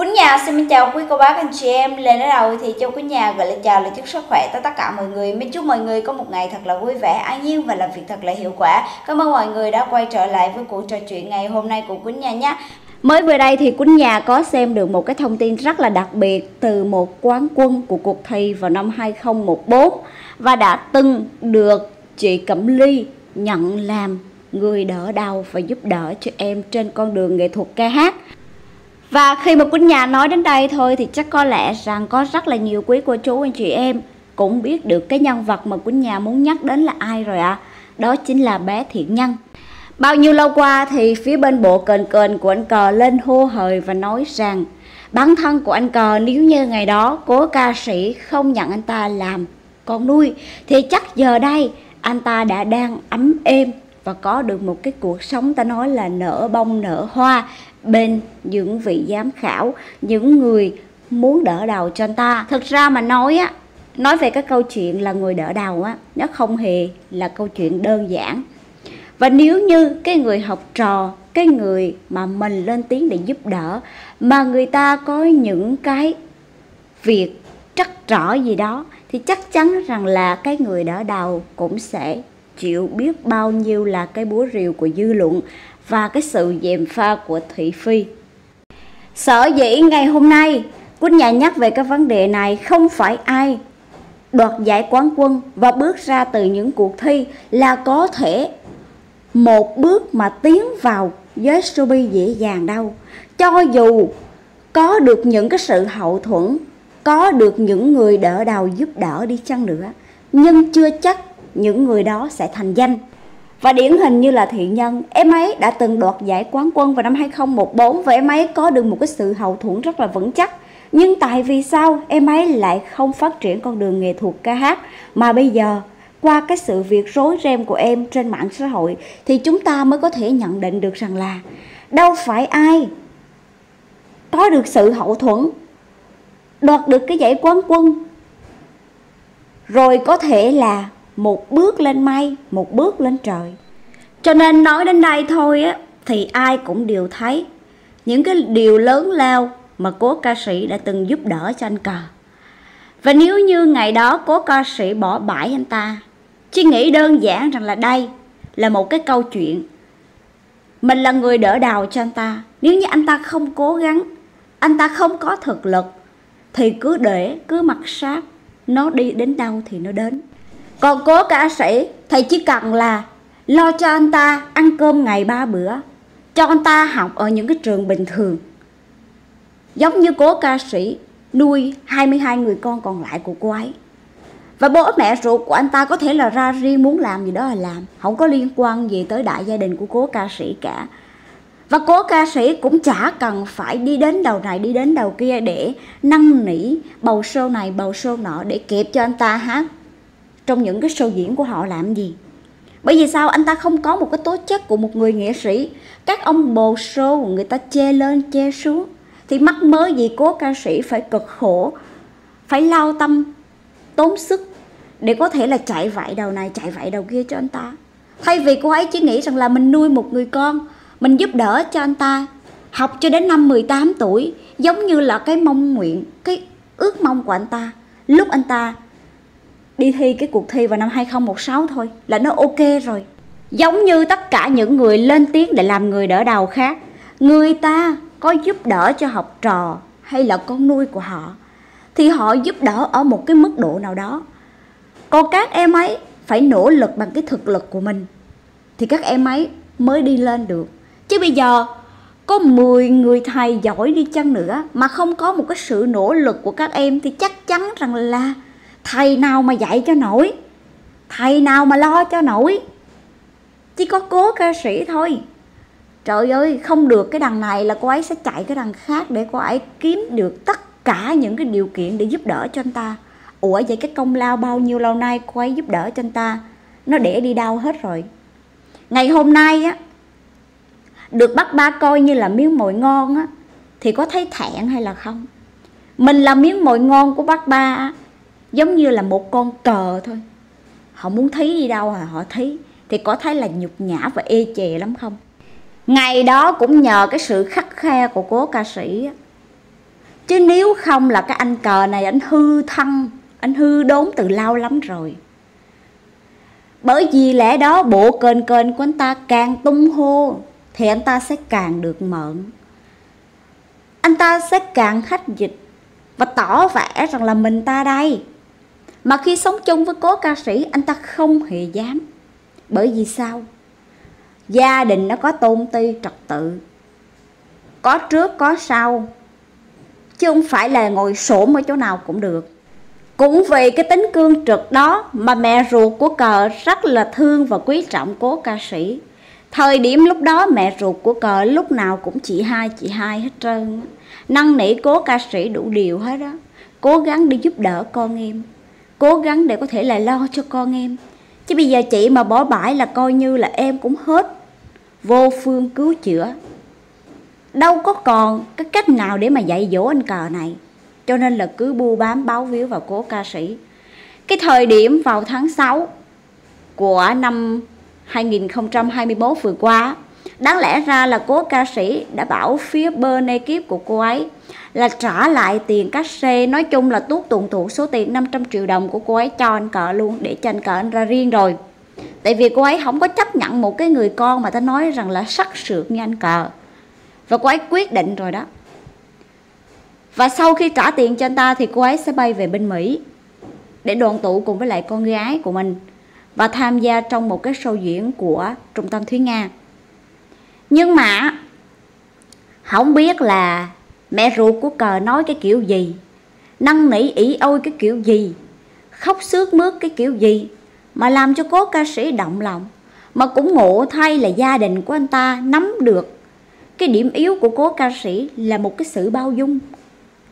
Quý nhà xin chào quý cô bác anh chị em. Lên ở đầu thì cho quý nhà gửi lời chào lời chúc sức khỏe tới tất cả mọi người. Mình chúc mọi người có một ngày thật là vui vẻ, an nhiên và làm việc thật là hiệu quả. Cảm ơn mọi người đã quay trở lại với cuộc trò chuyện ngày hôm nay của quý nhà nhé. Mới vừa đây thì Quýnh Nhà có xem được một cái thông tin rất là đặc biệt từ một quán quân của cuộc thi vào năm 2014 và đã từng được chị Cẩm Ly nhận làm người đỡ đầu và giúp đỡ cho em trên con đường nghệ thuật ca hát. Và khi mà Quýnh Nhà nói đến đây thôi thì chắc có lẽ rằng có rất là nhiều quý cô chú anh chị em cũng biết được cái nhân vật mà Quýnh Nhà muốn nhắc đến là ai rồi ạ. À. Đó chính là bé Thiện Nhân. Bao nhiêu lâu qua thì phía bên bộ kền kền của anh cờ lên hô hời và nói rằng, bản thân của anh cờ nếu như ngày đó cố ca sĩ không nhận anh ta làm con nuôi, thì chắc giờ đây anh ta đã đang ấm êm và có được một cái cuộc sống ta nói là nở bông nở hoa bên những vị giám khảo, những người muốn đỡ đầu cho anh ta. Thực ra mà nói á, nói về cái câu chuyện là người đỡ đầu á, nó không hề là câu chuyện đơn giản. Và nếu như cái người học trò, cái người mà mình lên tiếng để giúp đỡ, mà người ta có những cái việc trắc trở gì đó, thì chắc chắn rằng là cái người đỡ đầu cũng sẽ chịu biết bao nhiêu là cái búa rìu của dư luận và cái sự dèm pha của thị phi. Sở dĩ ngày hôm nay, Quýnh nhà nhắc về cái vấn đề này không phải ai đoạt giải quán quân và bước ra từ những cuộc thi là có thể một bước mà tiến vào giới showbiz dễ dàng đâu. Cho dù có được những cái sự hậu thuẫn, có được những người đỡ đầu giúp đỡ đi chăng nữa, nhưng chưa chắc những người đó sẽ thành danh và điển hình như là thiện nhân, em ấy đã từng đoạt giải quán quân vào năm 2014 và em ấy có được một cái sự hậu thuẫn rất là vững chắc. Nhưng tại vì sao em ấy lại không phát triển con đường nghệ thuật ca hát? Mà bây giờ, qua cái sự việc rối ren của em trên mạng xã hội, thì chúng ta mới có thể nhận định được rằng là đâu phải ai có được sự hậu thuẫn, đoạt được cái giải quán quân, rồi có thể là một bước lên mây một bước lên trời. Cho nên nói đến đây thôi á thì ai cũng đều thấy những cái điều lớn lao mà cố ca sĩ đã từng giúp đỡ cho anh cờ. Và nếu như ngày đó cố ca sĩ bỏ bãi anh ta Chỉ nghĩ đơn giản rằng là đây là một cái câu chuyện. Mình là người đỡ đầu cho anh ta. Nếu như anh ta không cố gắng Anh ta không có thực lực Thì cứ để, cứ mặc sát Nó đi đến đâu thì nó đến. Còn cố ca sĩ, Thầy chỉ cần là Lo cho anh ta ăn cơm ngày ba bữa, Cho anh ta học ở những cái trường bình thường. Giống như cố ca sĩ nuôi 22 người con còn lại của cô ấy. Và bố mẹ ruột của anh ta có thể là ra riêng muốn làm gì đó là làm, không có liên quan gì tới đại gia đình của cố ca sĩ cả. Và cố ca sĩ cũng chả cần phải đi đến đầu này đi đến đầu kia để năn nỉ bầu show này bầu show nọ để kịp cho anh ta hát trong những cái show diễn của họ làm gì. Bởi vì sao? Anh ta không có một cái tố chất của một người nghệ sĩ. Các ông bồ show người ta chê lên, chê xuống. Thì mắc mớ gì cố ca sĩ phải cực khổ, phải lao tâm, tốn sức để có thể là chạy vạy đầu này, chạy vạy đầu kia cho anh ta? Thay vì cô ấy chỉ nghĩ rằng là mình nuôi một người con, mình giúp đỡ cho anh ta, học cho đến năm 18 tuổi, giống như là cái mong nguyện, cái ước mong của anh ta. Lúc anh ta đi thi cái cuộc thi vào năm 2016 thôi, là nó ok rồi. Giống như tất cả những người lên tiếng để làm người đỡ đầu khác. Người ta có giúp đỡ cho học trò hay là con nuôi của họ, thì họ giúp đỡ ở một cái mức độ nào đó. Còn các em ấy phải nỗ lực bằng cái thực lực của mình, thì các em ấy mới đi lên được. Chứ bây giờ, có 10 người thầy giỏi đi chăng nữa mà không có một cái sự nỗ lực của các em, thì chắc chắn rằng là thầy nào mà dạy cho nổi, thầy nào mà lo cho nổi, chỉ có cố ca sĩ thôi. Trời ơi, không được, cái đằng này là cô ấy sẽ chạy cái đằng khác để cô ấy kiếm được tất cả những cái điều kiện để giúp đỡ cho anh ta. Ủa, vậy cái công lao bao nhiêu lâu nay cô ấy giúp đỡ cho anh ta? Nó để đi đâu hết rồi? Ngày hôm nay á, được bắt ba coi như là miếng mồi ngon á, thì có thấy thẹn hay là không? Mình là miếng mồi ngon của bác ba á giống như là một con cờ thôi. Họ muốn thấy đi đâu à họ thấy. Thì có thấy là nhục nhã và ê chề lắm không? Ngày đó cũng nhờ cái sự khắc khe của cố ca sĩ chứ nếu không là cái anh cờ này anh hư thân, anh hư đốn từ lâu lắm rồi. Bởi vì lẽ đó bộ kênh kênh của anh ta càng tung hô thì anh ta sẽ càng được mượn anh ta sẽ càng khách dịch và tỏ vẻ rằng là mình ta đây mà khi sống chung với cố ca sĩ, anh ta không hề dám. Bởi vì sao? Gia đình nó có tôn ti, trật tự. Có trước, có sau. Chứ không phải là ngồi xổm ở chỗ nào cũng được. Cũng vì cái tính cương trực đó mà mẹ ruột của cờ rất là thương và quý trọng cố ca sĩ. Thời điểm lúc đó mẹ ruột của cờ lúc nào cũng chị hai chị hai hết trơn năn nỉ cố ca sĩ đủ điều hết đó cố gắng đi giúp đỡ con em cố gắng để có thể là lo cho con em. Chứ bây giờ chị mà bỏ bãi là coi như là em cũng hết vô phương cứu chữa. Đâu có còn cái cách nào để mà dạy dỗ anh cờ này. Cho nên là cứ bu bám báo víu vào cố ca sĩ. Cái thời điểm vào tháng 6 của năm 2021 vừa qua đáng lẽ ra là cố ca sĩ đã bảo phía bên ekip của cô ấy là trả lại tiền cát xê, nói chung là tuốt tuồn thuộc số tiền 500 triệu đồng của cô ấy cho anh cờ luôn, để cho anh cờ anh ra riêng rồi. Tại vì cô ấy không có chấp nhận một cái người con mà ta nói rằng là sắc sược như anh cờ. Và cô ấy quyết định rồi đó. Và sau khi trả tiền cho anh ta thì cô ấy sẽ bay về bên Mỹ để đoàn tụ cùng với lại con gái của mình và tham gia trong một cái show diễn của Trung tâm Thúy Nga. Nhưng mà không biết là mẹ ruột của cờ nói cái kiểu gì, năn nỉ ỉ ôi cái kiểu gì, khóc sướt mướt cái kiểu gì mà làm cho cố ca sĩ động lòng. Mà cũng ngộ thay là gia đình của anh ta nắm được cái điểm yếu của cố ca sĩ là một cái sự bao dung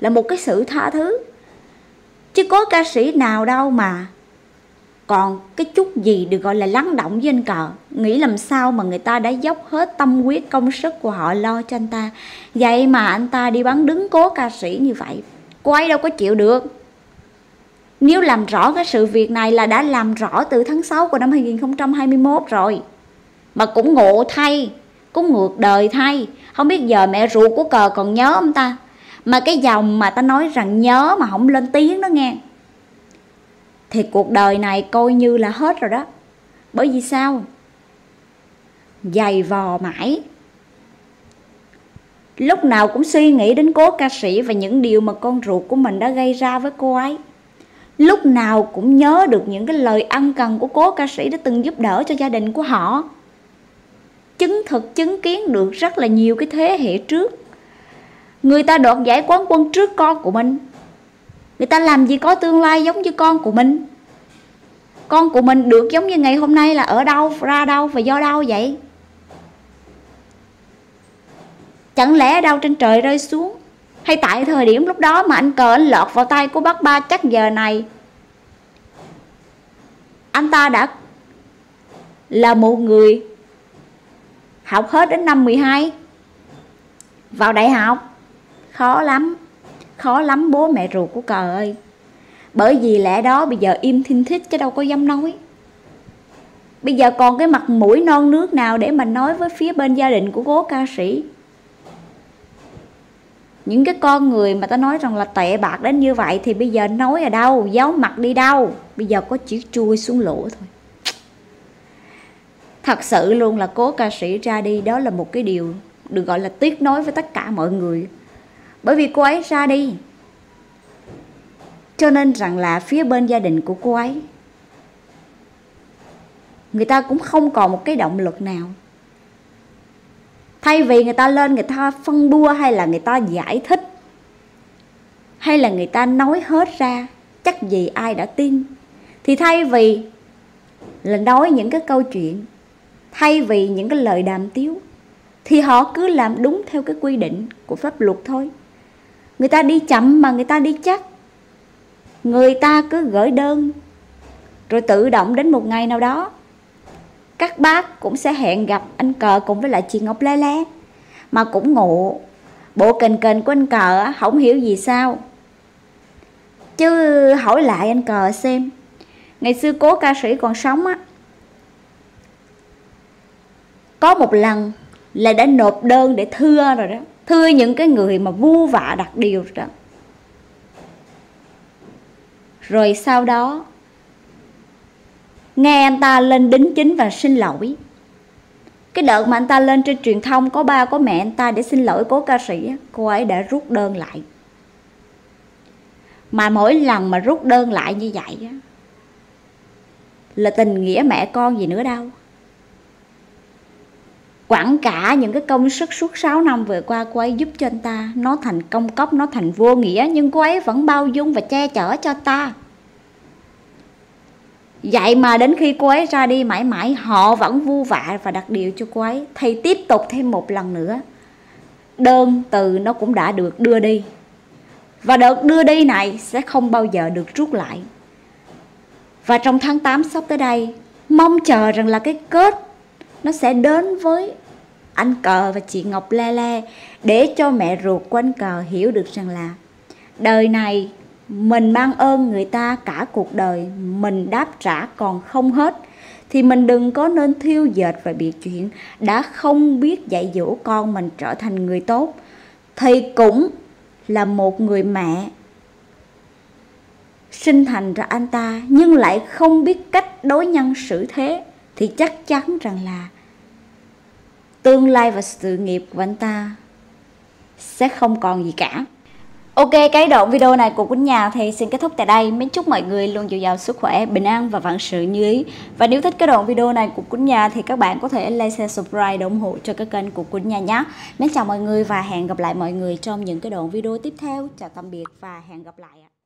là một cái sự tha thứ chứ có ca sĩ nào đâu mà còn cái chút gì được gọi là lắng động với anh cờ? Nghĩ làm sao mà người ta đã dốc hết tâm huyết, công sức của họ lo cho anh ta? Vậy mà anh ta đi bán đứng cố ca sĩ như vậy, cô ấy đâu có chịu được. Nếu làm rõ cái sự việc này là đã làm rõ từ tháng 6 của năm 2021 rồi. Mà cũng ngộ thay, cũng ngược đời thay. Không biết giờ mẹ ruột của cờ còn nhớ ông ta? Mà cái dòng mà ta nói rằng nhớ mà không lên tiếng đó nghe thì cuộc đời này coi như là hết rồi đó. Bởi vì sao? Dày vò mãi. Lúc nào cũng suy nghĩ đến cố ca sĩ và những điều mà con ruột của mình đã gây ra với cô ấy. Lúc nào cũng nhớ được những cái lời ân cần của cố ca sĩ đã từng giúp đỡ cho gia đình của họ. Chứng thực, chứng kiến được rất là nhiều cái thế hệ trước. Người ta đoạt giải quán quân trước con của mình. Người ta làm gì có tương lai giống như con của mình? Con của mình được giống như ngày hôm nay là ở đâu, ra đâu và do đâu vậy? Chẳng lẽ đâu trên trời rơi xuống? Hay tại thời điểm lúc đó mà anh cờ anh lọt vào tay của bác ba chắc giờ này? Anh ta đã là một người học hết đến năm 12 vào đại học khó lắm khó lắm, bố mẹ ruột của cờ ơi. Bởi vì lẽ đó bây giờ im thinh thích chứ đâu có dám nói. Bây giờ còn cái mặt mũi non nước nào để mà nói với phía bên gia đình của cố ca sĩ? Những cái con người mà ta nói rằng là tệ bạc đến như vậy thì bây giờ nói ở đâu? Giấu mặt đi đâu? Bây giờ có chỉ chui xuống lỗ thôi. Thật sự luôn là cố ca sĩ ra đi, đó là một cái điều được gọi là tiếc nói với tất cả mọi người bởi vì cô ấy ra đi. Cho nên rằng là phía bên gia đình của cô ấy, người ta cũng không còn một cái động lực nào. Thay vì người ta lên người ta phân bua hay là người ta giải thích, hay là người ta nói hết ra, chắc gì ai đã tin, thì thay vì là nói những cái câu chuyện, thay vì những cái lời đàm tiếu, thì họ cứ làm đúng theo cái quy định của pháp luật thôi người ta đi chậm mà người ta đi chắc. Người ta cứ gửi đơn, rồi tự động đến một ngày nào đó, các bác cũng sẽ hẹn gặp anh cờ cùng với lại chị ngọc lê lê, mà cũng ngộ. Bộ kền kền của anh cờ không hiểu gì sao. Chứ hỏi lại anh cờ xem, ngày xưa cố ca sĩ còn sống á. Có một lần là đã nộp đơn để thưa rồi đó thưa những cái người mà vu vạ đặt điều đó. Rồi sau đó, nghe anh ta lên đính chính và xin lỗi. Cái đợt mà anh ta lên trên truyền thông, có ba, có mẹ anh ta để xin lỗi cố ca sĩ cô ấy đã rút đơn lại. Mà mỗi lần mà rút đơn lại như vậy là tình nghĩa mẹ con gì nữa đâu quảng cả những cái công sức suốt 6 năm vừa qua cô ấy giúp cho anh ta. Nó thành công cốc, nó thành vô nghĩa, nhưng cô ấy vẫn bao dung và che chở cho ta. Vậy mà đến khi cô ấy ra đi, mãi mãi họ vẫn vu vạ và đặt điều cho cô ấy. Thì tiếp tục thêm một lần nữa. Đơn từ nó cũng đã được đưa đi. Và đợt đưa đi này sẽ không bao giờ được rút lại. Và trong tháng 8 sắp tới đây, mong chờ rằng là cái kết nó sẽ đến với anh cờ và chị ngọc La La để cho mẹ ruột của anh cờ hiểu được rằng là đời này mình mang ơn người ta cả cuộc đời, mình đáp trả còn không hết. Thì mình đừng có nên thiêu dệt và bị chuyện đã không biết dạy dỗ con mình trở thành người tốt. Thì cũng là một người mẹ sinh thành ra anh ta nhưng lại không biết cách đối nhân xử thế thì chắc chắn rằng là tương lai và sự nghiệp của anh ta sẽ không còn gì cả Ok, cái đoạn video này của Quýnh Nhà thì xin kết thúc tại đây. Mến chúc mọi người luôn dồi dào sức khỏe, bình an và vạn sự như ý. Và nếu thích cái đoạn video này của Quýnh Nhà thì các bạn có thể like, share, subscribe để ủng hộ cho cái kênh của Quýnh Nhà nhé. Mến chào mọi người và hẹn gặp lại mọi người trong những cái đoạn video tiếp theo. Chào tạm biệt và hẹn gặp lại ạ.